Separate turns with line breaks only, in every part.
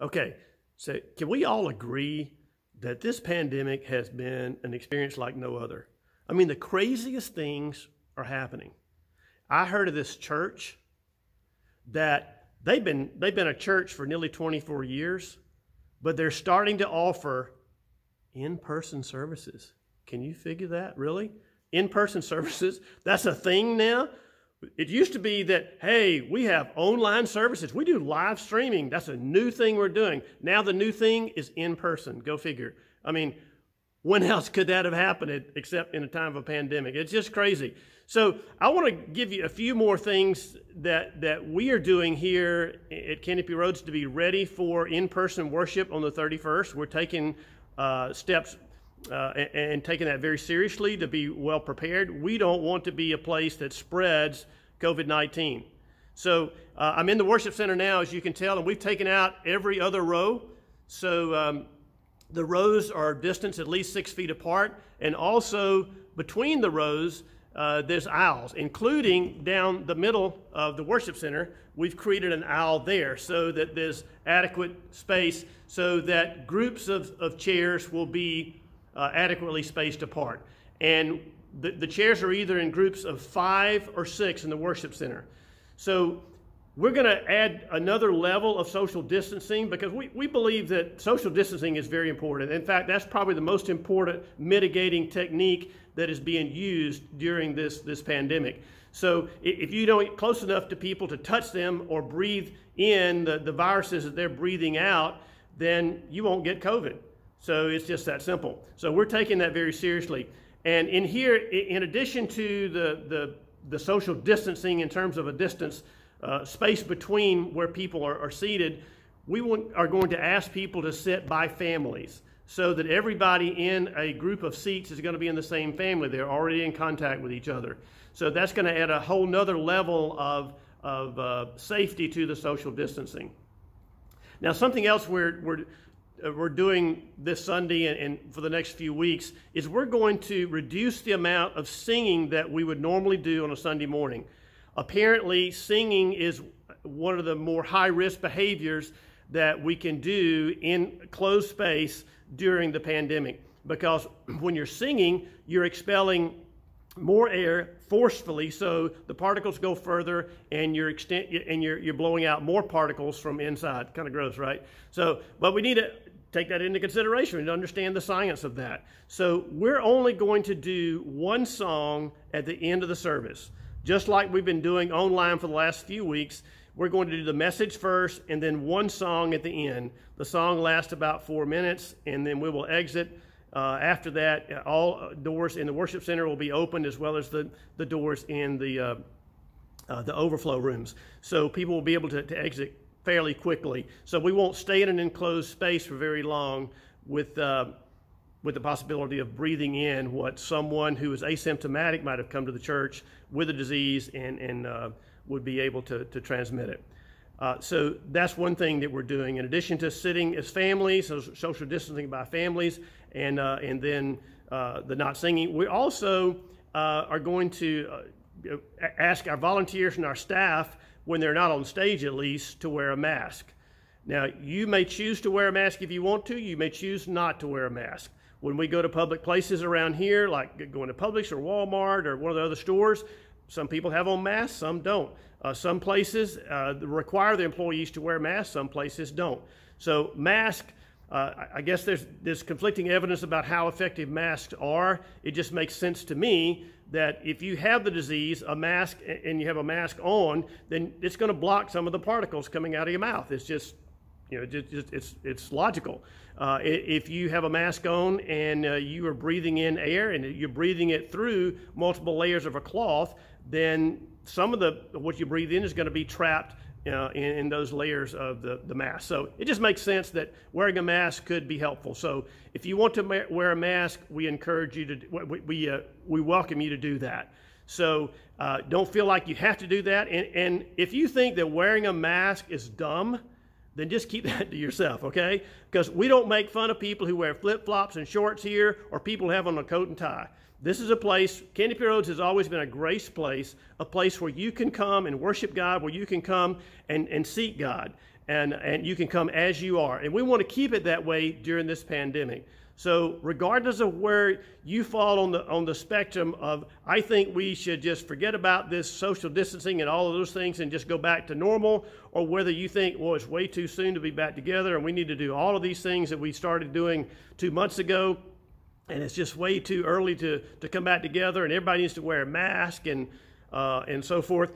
Okay, so can we all agree that this pandemic has been an experience like no other? I mean, the craziest things are happening. I heard of this church that they've been they've been a church for nearly 24 years, but they're starting to offer in-person services. Can you figure that? Really? In-person services? That's a thing now? It used to be that, hey, we have online services. We do live streaming. That's a new thing we're doing. Now the new thing is in person. Go figure. I mean, when else could that have happened except in a time of a pandemic? It's just crazy. So I want to give you a few more things that, that we are doing here at Canopy Roads to be ready for in-person worship on the 31st. We're taking uh, steps uh, and, and, taking that very seriously to be well prepared. We don't want to be a place that spreads COVID 19. So uh, I'm in the worship center now, as you can tell, and we've taken out every other row. So um, the rows are distanced at least six feet apart, and also between the rows, uh, there's aisles, including down the middle of the worship center. We've created an aisle there so that there's adequate space so that groups of, of chairs will be uh, adequately spaced apart. And the, the chairs are either in groups of five or six in the worship center. So we're going to add another level of social distancing because we, we believe that social distancing is very important. In fact, that's probably the most important mitigating technique that is being used during this, this pandemic. So if you don't get close enough to people to touch them or breathe in the, the viruses that they're breathing out, then you won't get COVID. So it's just that simple. So we're taking that very seriously. And in here, in addition to the, the, the social distancing in terms of a distance, uh, space between where people are, are seated, we want, are going to ask people to sit by families so that everybody in a group of seats is going to be in the same family. They're already in contact with each other. So that's going to add a whole nother level of, of uh, safety to the social distancing. Now, something else we're, we're Uh, we're doing this Sunday and, and, for the next few weeks is we're going to reduce the amount of singing that we would normally do on a Sunday morning. Apparently, singing is one of the more high risk behaviors that we can do in closed space during the pandemic because when you're singing, you're expelling more air forcefully so the particles go further and you're extent and you're, you're blowing out more particles from inside kind of gross right so but we need to take that into consideration and understand the science of that. So we're only going to do one song at the end of the service. Just like we've been doing online for the last few weeks, we're going to do the message first and then one song at the end. The song lasts about four minutes and then we will exit. Uh, after that, all doors in the worship center will be opened as well as the, the doors in the, uh, uh, the overflow rooms. So people will be able to, to exit fairly quickly. So we won't stay in an enclosed space for very long with, uh, with the possibility of breathing in what someone who is asymptomatic might have come to the church with a disease and, and uh, would be able to, to transmit it. Uh, so that's one thing that we're doing. In addition to sitting as families, so social distancing by families, and, uh, and then uh, the not singing, we also uh, are going to ask our volunteers and our staff when they're not on stage at least, to wear a mask. Now, you may choose to wear a mask if you want to, you may choose not to wear a mask. When we go to public places around here, like going to Publix or Walmart or one of the other stores, some people have on masks, some don't. Uh, some places uh, require the employees to wear masks, some places don't. So, mask, uh, I guess there's, there's conflicting evidence about how effective masks are. It just makes sense to me that if you have the disease, a mask, and you have a mask on, then it's going to block some of the particles coming out of your mouth. It's just, you know, just, just it's, it's logical. Uh, if you have a mask on and uh, you are breathing in air and you're breathing it through multiple layers of a cloth, then some of the what you breathe in is going to be trapped in, in, those layers of the, the mask. So it just makes sense that wearing a mask could be helpful. So if you want to wear a mask, we encourage you to, we, we, uh, we welcome you to do that. So uh, don't feel like you have to do that. And, and if you think that wearing a mask is dumb, then just keep that to yourself, okay? Because we don't make fun of people who wear flip flops and shorts here or people who have on a coat and tie. This is a place, Canopy Roads has always been a grace place, a place where you can come and worship God, where you can come and, and seek God. and, and you can come as you are. And we want to keep it that way during this pandemic. So, regardless of where you fall on the on the spectrum of, I think we should just forget about this social distancing and all of those things and just go back to normal, or whether you think, well, it's way too soon to be back together and we need to do all of these things that we started doing two months ago, and it's just way too early to to come back together, and everybody needs to wear a mask and uh, and so forth.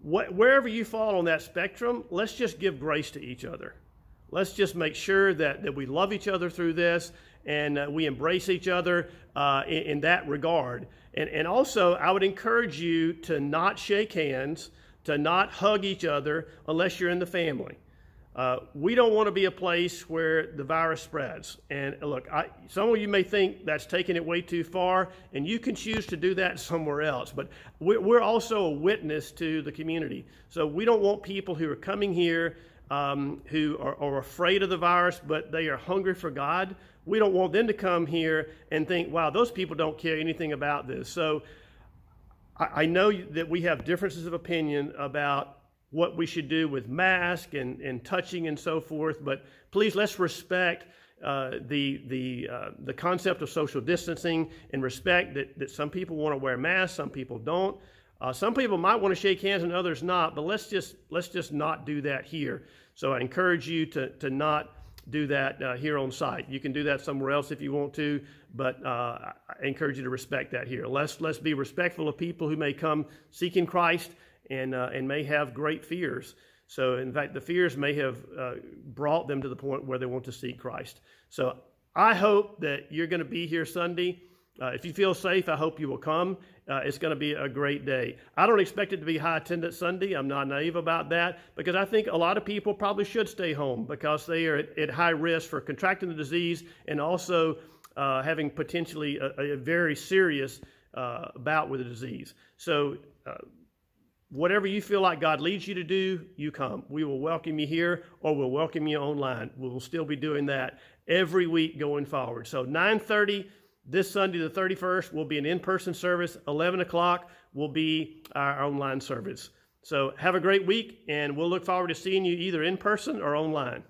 What, wherever you fall on that spectrum, let's just give grace to each other. Let's just make sure that, that we love each other through this and uh, we embrace each other uh, in, in, that regard. And, and also, I would encourage you to not shake hands, to not hug each other unless you're in the family. Uh, we don't want to be a place where the virus spreads. And look, I, some of you may think that's taking it way too far, and you can choose to do that somewhere else. But we're, we're also a witness to the community. So we don't want people who are coming here um, who are, are, afraid of the virus, but they are hungry for God. We don't want them to come here and think, wow, those people don't care anything about this. So I, I know that we have differences of opinion about what we should do with mask and, and touching and so forth, but please let's respect uh, the, the, uh, the concept of social distancing and respect that, that some people want to wear masks, some people don't. Uh, some people might want to shake hands and others not, but let's just let's just not do that here. So I encourage you to to not do that uh, here on site. You can do that somewhere else if you want to, but uh, I encourage you to respect that here. Let's let's be respectful of people who may come seeking Christ and uh, and may have great fears. So in fact, the fears may have uh, brought them to the point where they want to seek Christ. So I hope that you're going to be here Sunday. Uh, if you feel safe, I hope you will come. Uh, it's going to be a great day. I don't expect it to be high attendance Sunday. I'm not naive about that because I think a lot of people probably should stay home because they are at, at high risk for contracting the disease and also uh, having potentially a, a very serious uh, bout with the disease. So, uh, whatever you feel like God leads you to do, you come. We will welcome you here or we'll welcome you online. We will still be doing that every week going forward. So, 930 this Sunday, the 31st, will be an in person service. 11 o'clock will be our online service. So have a great week, and we'll look forward to seeing you either in person or online.